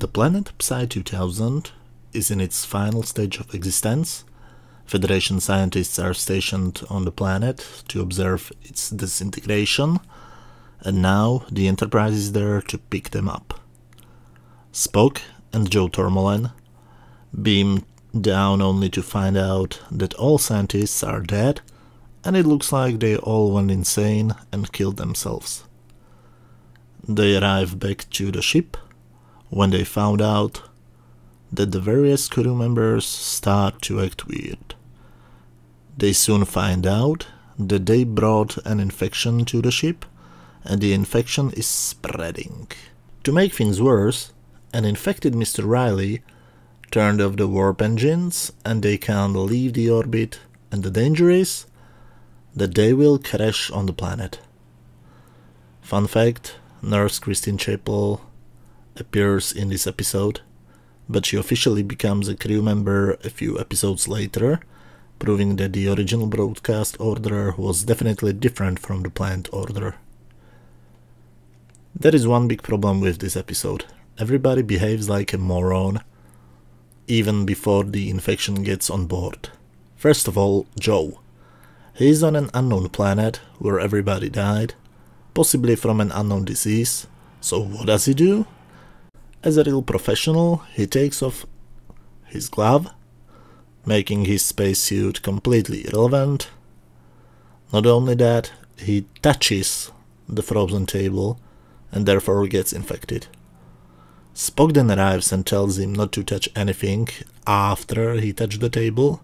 The planet Psi 2000 is in its final stage of existence. Federation scientists are stationed on the planet to observe its disintegration, and now the Enterprise is there to pick them up. Spock and Joe Tormolen beam down only to find out that all scientists are dead, and it looks like they all went insane and killed themselves. They arrive back to the ship when they found out that the various crew members start to act weird. They soon find out that they brought an infection to the ship and the infection is spreading. To make things worse, an infected Mr. Riley turned off the warp engines and they can't leave the orbit and the danger is that they will crash on the planet. Fun fact, Nurse Christine Chapel appears in this episode, but she officially becomes a crew member a few episodes later, proving that the original broadcast order was definitely different from the planned order. There is one big problem with this episode. Everybody behaves like a moron, even before the infection gets on board. First of all, Joe. He is on an unknown planet where everybody died, possibly from an unknown disease. So what does he do? As a real professional, he takes off his glove, making his spacesuit completely irrelevant. Not only that, he touches the frozen table and therefore gets infected. Spock then arrives and tells him not to touch anything after he touched the table,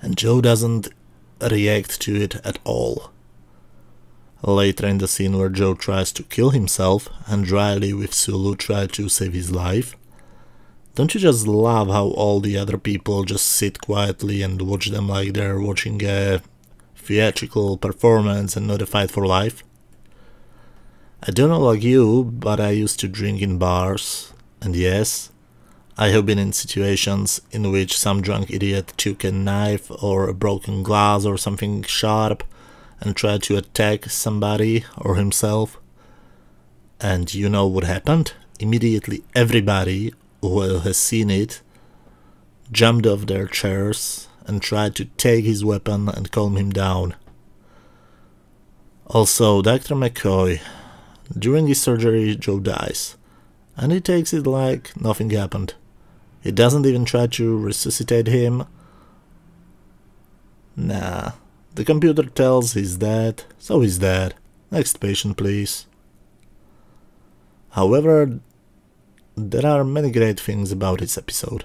and Joe doesn't react to it at all. Later in the scene where Joe tries to kill himself and Riley with Sulu try to save his life, don't you just love how all the other people just sit quietly and watch them like they're watching a theatrical performance and not a fight for life? I don't know like you, but I used to drink in bars, and yes, I have been in situations in which some drunk idiot took a knife or a broken glass or something sharp and tried to attack somebody or himself. And you know what happened? Immediately everybody who has seen it jumped off their chairs and tried to take his weapon and calm him down. Also, Dr. McCoy, during his surgery, Joe dies, and he takes it like nothing happened. He doesn't even try to resuscitate him. Nah, the computer tells he's dead, so he's dead. Next patient, please. However, there are many great things about this episode.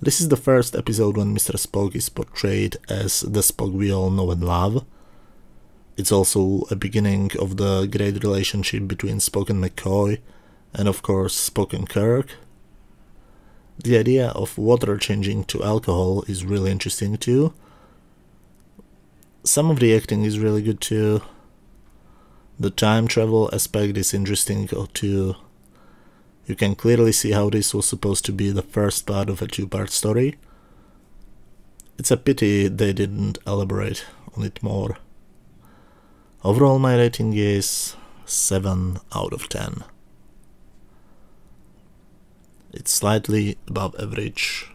This is the first episode when Mr. Spock is portrayed as the Spock we all know and love. It's also a beginning of the great relationship between Spock and McCoy, and of course Spock and Kirk. The idea of water changing to alcohol is really interesting too, some of the acting is really good too. The time travel aspect is interesting too. You can clearly see how this was supposed to be the first part of a two-part story. It's a pity they didn't elaborate on it more. Overall my rating is 7 out of 10. It's slightly above average.